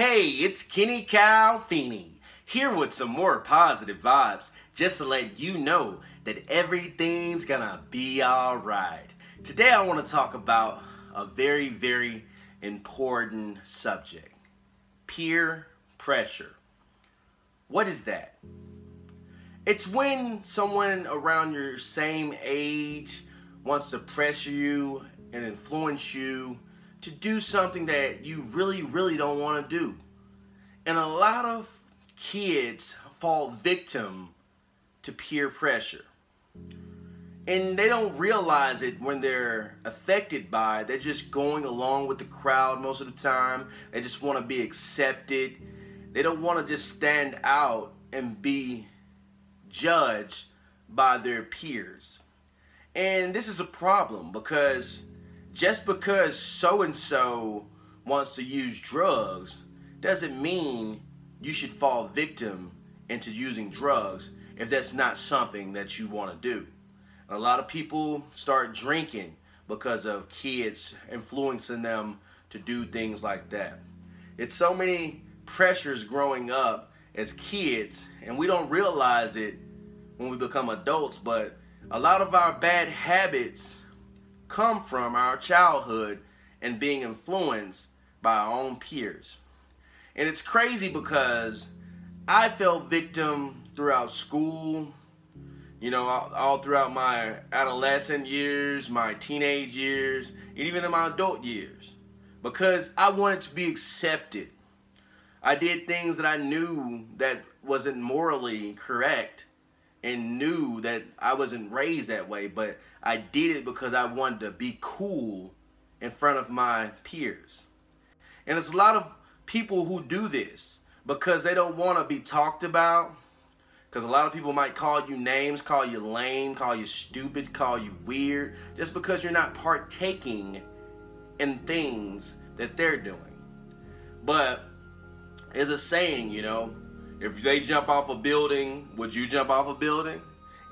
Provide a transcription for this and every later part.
Hey, it's Kenny Calfini here with some more positive vibes just to let you know that everything's gonna be alright. Today I want to talk about a very, very important subject peer pressure. What is that? It's when someone around your same age wants to pressure you and influence you to do something that you really, really don't want to do. And a lot of kids fall victim to peer pressure. And they don't realize it when they're affected by it. They're just going along with the crowd most of the time. They just want to be accepted. They don't want to just stand out and be judged by their peers. And this is a problem because just because so and so wants to use drugs doesn't mean you should fall victim into using drugs if that's not something that you want to do. And a lot of people start drinking because of kids influencing them to do things like that. It's so many pressures growing up as kids and we don't realize it when we become adults but a lot of our bad habits come from our childhood and being influenced by our own peers. And it's crazy because I fell victim throughout school, you know, all, all, throughout my adolescent years, my teenage years, and even in my adult years. Because I wanted to be accepted. I did things that I knew that wasn't morally correct and knew that I wasn't raised that way, but I did it because I wanted to be cool in front of my peers. And there's a lot of people who do this because they don't want to be talked about. Because a lot of people might call you names, call you lame, call you stupid, call you weird, just because you're not partaking in things that they're doing. But there's a saying, you know, if they jump off a building, would you jump off a building?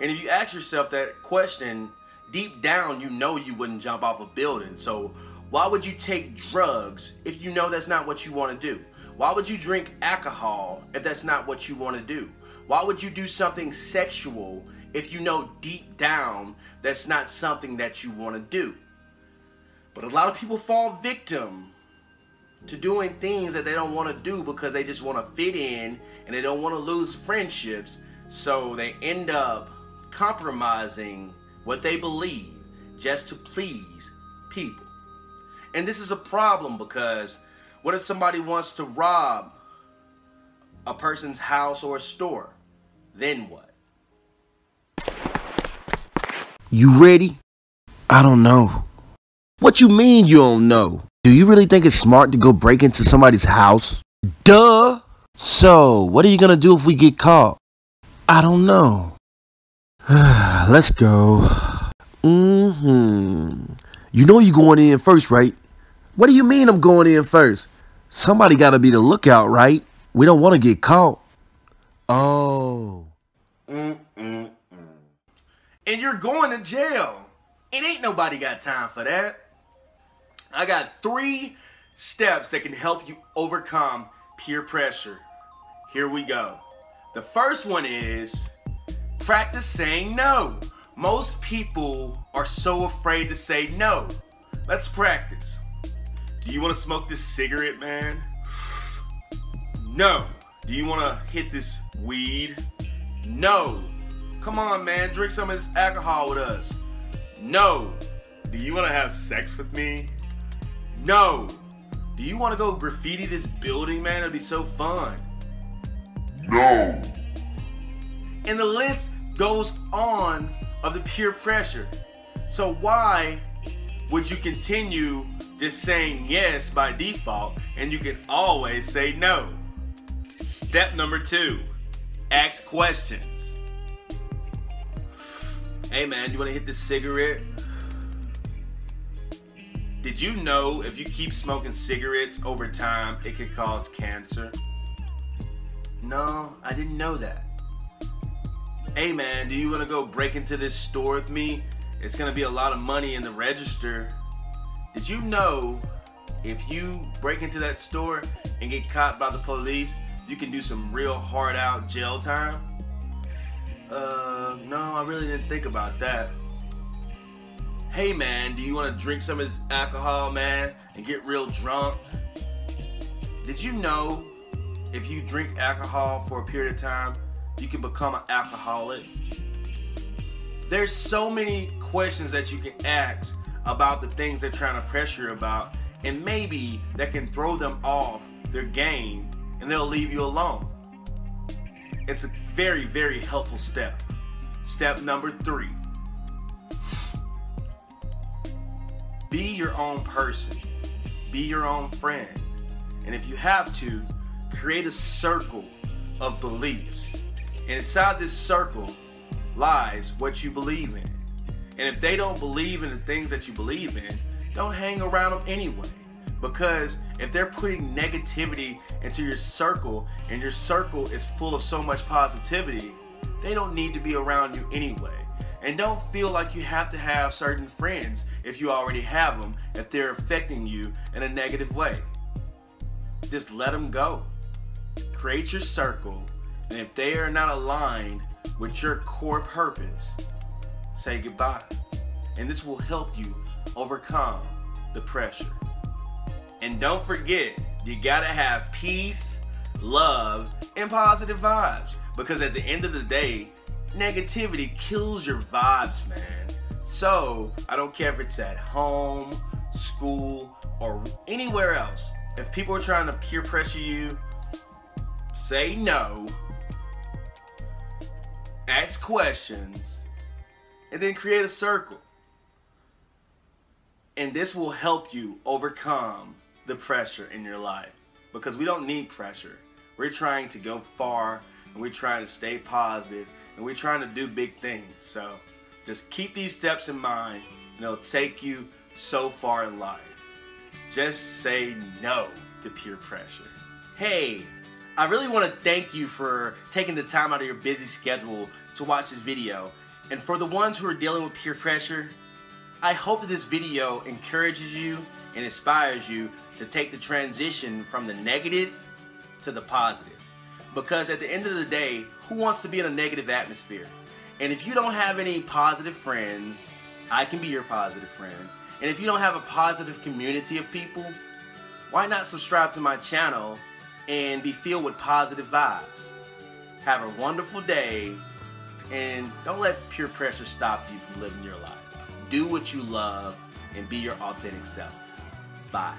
And if you ask yourself that question, deep down you know you wouldn't jump off a building. So why would you take drugs if you know that's not what you want to do? Why would you drink alcohol if that's not what you want to do? Why would you do something sexual if you know deep down that's not something that you want to do? But a lot of people fall victim to doing things that they don't want to do because they just want to fit in and they don't want to lose friendships. So they end up compromising what they believe just to please people. And this is a problem because what if somebody wants to rob a person's house or a store? Then what? You ready? I don't know. What you mean you don't know? Do you really think it's smart to go break into somebody's house? Duh! So, what are you gonna do if we get caught? I don't know. Let's go. Mm-hmm. You know you're going in first, right? What do you mean I'm going in first? Somebody gotta be the lookout, right? We don't want to get caught. Oh. Mm-mm-mm. And you're going to jail. And ain't nobody got time for that. I got three steps that can help you overcome peer pressure. Here we go. The first one is practice saying no. Most people are so afraid to say no. Let's practice. Do you want to smoke this cigarette, man? No. Do you want to hit this weed? No. Come on, man. Drink some of this alcohol with us. No. Do you want to have sex with me? No. Do you want to go graffiti this building, man? It'd be so fun. No. And the list goes on of the peer pressure. So why would you continue just saying yes by default and you can always say no? Step number two, ask questions. Hey man, you wanna hit the cigarette? Did you know if you keep smoking cigarettes over time, it could cause cancer? No, I didn't know that. Hey man, do you want to go break into this store with me? It's going to be a lot of money in the register. Did you know if you break into that store, and get caught by the police, you can do some real hard out jail time? Uh, no, I really didn't think about that. Hey man, do you want to drink some of this alcohol, man, and get real drunk? Did you know if you drink alcohol for a period of time, you can become an alcoholic? There's so many questions that you can ask about the things they're trying to pressure about, and maybe that can throw them off their game and they'll leave you alone. It's a very, very helpful step. Step number three be your own person, be your own friend. And if you have to, create a circle of beliefs. And inside this circle lies what you believe in. And if they don't believe in the things that you believe in, don't hang around them anyway. Because if they're putting negativity into your circle and your circle is full of so much positivity, they don't need to be around you anyway. And don't feel like you have to have certain friends if you already have them, if they're affecting you in a negative way. Just let them go. Create your circle, and if they are not aligned with your core purpose, say goodbye. And this will help you overcome the pressure. And don't forget, you gotta have peace, love, and positive vibes. Because at the end of the day, negativity kills your vibes, man. So, I don't care if it's at home, school, or anywhere else. If people are trying to peer pressure you, say no, ask questions, and then create a circle. And this will help you overcome the pressure in your life because we don't need pressure. We're trying to go far and we're trying to stay positive and we're trying to do big things. So just keep these steps in mind and it'll take you so far in life. Just say no to peer pressure. Hey, I really want to thank you for taking the time out of your busy schedule to watch this video. And for the ones who are dealing with peer pressure, I hope that this video encourages you and inspires you to take the transition from the negative to the positive. Because at the end of the day, who wants to be in a negative atmosphere? And if you don't have any positive friends, I can be your positive friend. And if you don't have a positive community of people, why not subscribe to my channel and be filled with positive vibes? Have a wonderful day and don't let peer pressure stop you from living your life. Do what you love and be your authentic self. Bye.